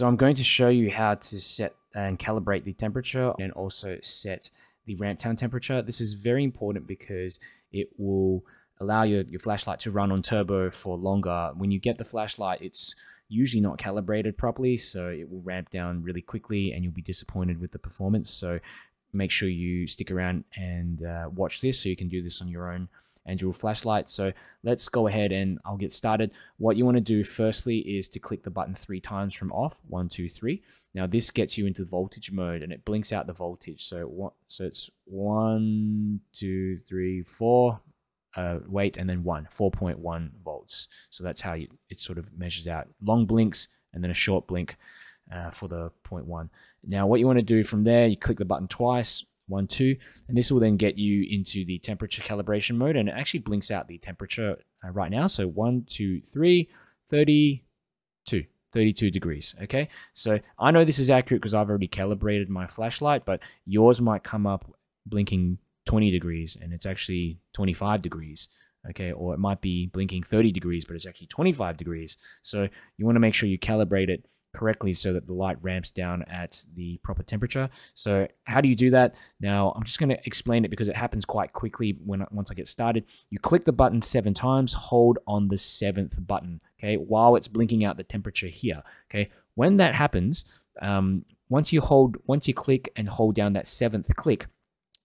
So I'm going to show you how to set and calibrate the temperature and also set the ramp down temperature. This is very important because it will allow your, your flashlight to run on turbo for longer. When you get the flashlight, it's usually not calibrated properly, so it will ramp down really quickly and you'll be disappointed with the performance. So make sure you stick around and uh, watch this so you can do this on your own Anduril flashlight. So let's go ahead and I'll get started. What you want to do firstly is to click the button three times from off, one, two, three. Now this gets you into the voltage mode and it blinks out the voltage. So what? So it's one, two, three, four. Uh, wait, and then one, 4.1 volts. So that's how you, it sort of measures out. Long blinks and then a short blink uh, for the 0.1. Now what you want to do from there, you click the button twice, one, two, and this will then get you into the temperature calibration mode and it actually blinks out the temperature uh, right now. So one, two, three, 32, 32 degrees. Okay. So I know this is accurate because I've already calibrated my flashlight, but yours might come up blinking 20 degrees and it's actually 25 degrees okay or it might be blinking 30 degrees but it's actually 25 degrees so you want to make sure you calibrate it correctly so that the light ramps down at the proper temperature. So how do you do that? Now I'm just going to explain it because it happens quite quickly when once I get started. You click the button seven times, hold on the seventh button, okay, while it's blinking out the temperature here, okay. When that happens, um, once you hold, once you click and hold down that seventh click,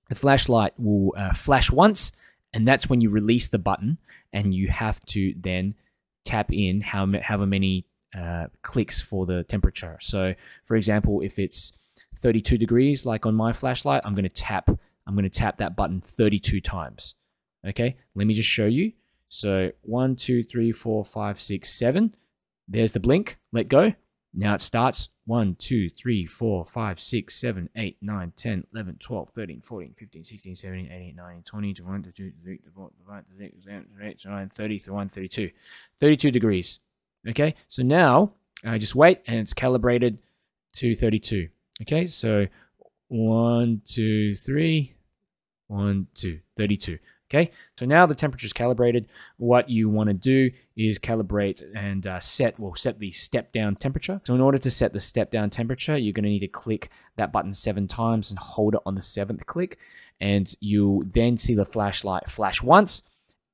the flashlight will uh, flash once, and that's when you release the button, and you have to then tap in how however many uh, clicks for the temperature. So, for example, if it's 32 degrees, like on my flashlight, I'm going to tap. I'm going to tap that button 32 times. Okay, let me just show you. So one, two, three, four, five, six, seven. There's the blink. Let go. Now it starts 1, 2, 3, 4, 5, 6, 7, 8, 9, 10, 11, 12, 13, 14, 15, 16, 17, 18, 19, 20, 21, 22, 23, 24, 25, 26, 27, 28, 29, 30, 31, 32. 32 degrees. Okay, so now I just wait and it's calibrated to 32. Okay, so one, two, three, one, two, 32. Okay, so now the temperature is calibrated. What you want to do is calibrate and uh, set, well, set the step down temperature. So in order to set the step down temperature, you're going to need to click that button seven times and hold it on the seventh click. And you then see the flashlight flash once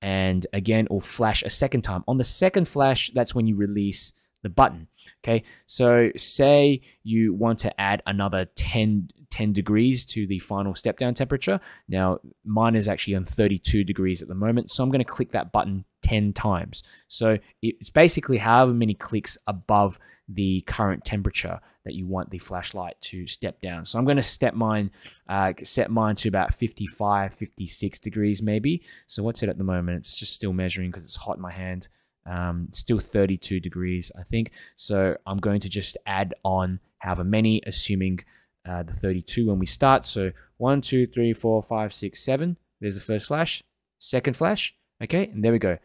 and again or flash a second time. On the second flash, that's when you release the button. Okay, so say you want to add another 10, 10 degrees to the final step down temperature. Now, mine is actually on 32 degrees at the moment, so I'm going to click that button 10 times. So it's basically however many clicks above the current temperature that you want the flashlight to step down. So I'm going to step mine, uh, set mine to about 55, 56 degrees maybe. So what's it at the moment? It's just still measuring because it's hot in my hand. Um, still 32 degrees, I think. So I'm going to just add on however many, assuming uh, the 32 when we start. So one, two, three, four, five, six, seven. There's the first flash. Second flash. Okay, and there we go.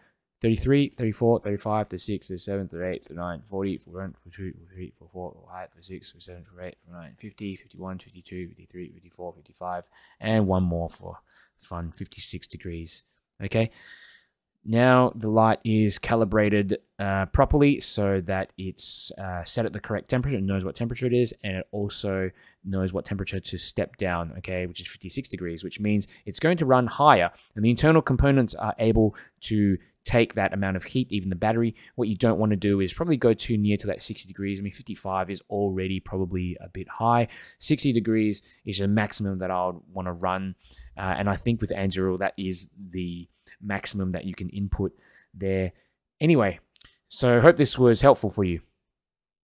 33, 34, 35, 36, 37, 38, 39, 40, 41, 42, 43, 44, 45, 46, 47, 48, 49, 50, 51, 52, 53, 54, 55, and one more for fun, 56 degrees. Okay. Now the light is calibrated uh, properly so that it's uh, set at the correct temperature, it knows what temperature it is, and it also knows what temperature to step down, okay, which is 56 degrees, which means it's going to run higher, and the internal components are able to take that amount of heat, even the battery. What you don't want to do is probably go too near to that 60 degrees. I mean, 55 is already probably a bit high. 60 degrees is the maximum that I would want to run. Uh, and I think with Anduril, that is the maximum that you can input there. Anyway, so hope this was helpful for you.